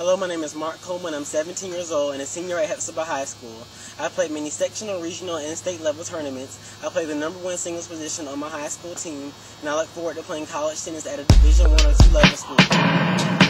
Hello, my name is Mark Coleman. I'm 17 years old and a senior at Hephzibah High School. I played many sectional, regional, and state level tournaments. I played the number one singles position on my high school team, and I look forward to playing college tennis at a Division One or two level school.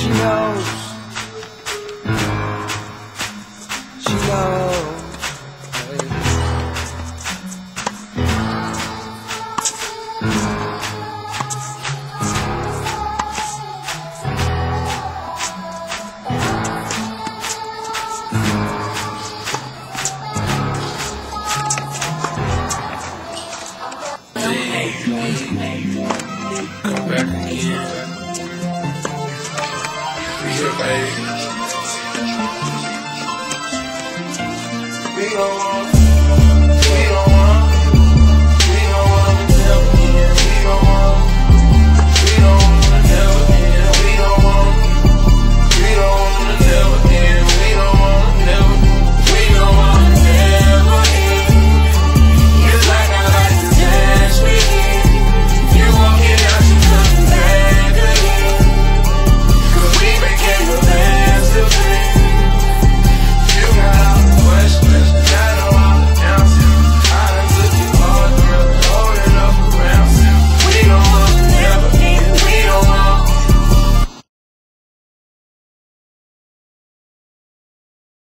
She knows. your babe. Be.